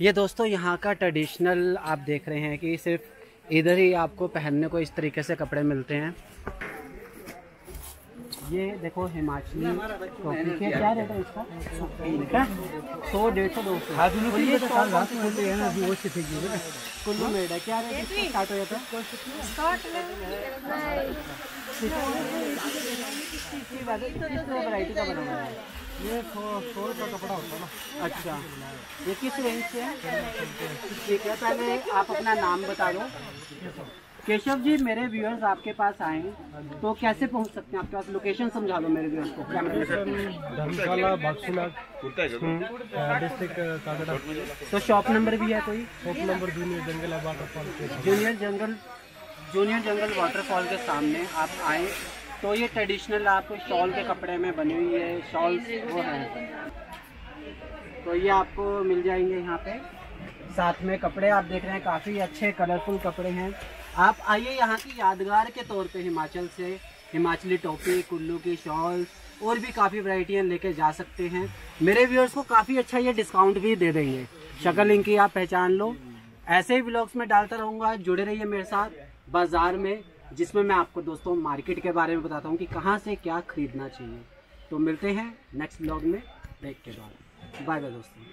ये दोस्तों यहाँ का ट्रेडिशनल आप देख रहे हैं कि सिर्फ़ इधर ही आपको पहनने को इस तरीके से कपड़े मिलते हैं। ये देखो हिमाचली टोपी के क्या रेट है इसका? सौ डेढ़ सौ दो सौ। कुल्लू मेड है। क्या रेट स्टार्ट हो जाता है? वैरायटी का बना हुआ है। ये सौ सौ रुपये कपड़ा होता है ना अच्छा। ये किस रेंज से है? ठीक है पहले आप अपना नाम बता दो। केशव जी मेरे व्यूअर्स आपके पास आए तो कैसे पहुँच सकते हैं? आपके पास लोकेशन समझा दो मेरे व्यूअर्स को धर्मशाला बागसुनाग डिस्ट्रिक्ट कागड़ा। तो शॉप नंबर भी है कोई? Shop number junior jungle waterfall junior jungle junior jungle waterfall के सामने आप आए तो ये ट्रेडिशनल आप शॉल के कपड़े में बनी हुई है शॉल्स वो हैं। तो ये आपको मिल जाएँगे यहाँ पे। साथ में कपड़े आप देख रहे हैं, काफ़ी अच्छे कलरफुल कपड़े हैं। आप आइए यहाँ की यादगार के तौर पे हिमाचल से, हिमाचली टोपी, कुल्लू की शॉल और भी काफ़ी वैरायटियाँ लेके जा सकते हैं। मेरे व्यूअर्स को काफ़ी अच्छा ये डिस्काउंट भी दे देंगे। शक्ल इनकी आप पहचान लो। ऐसे ही ब्लॉग्स में डालता रहूँगा, जुड़े रहिए मेरे साथ। बाज़ार में जिसमें मैं आपको दोस्तों मार्केट के बारे में बताता हूँ कि कहाँ से क्या खरीदना चाहिए। तो मिलते हैं नेक्स्ट ब्लॉग में, ब्रेक के बाद। बाय बाय दोस्तों।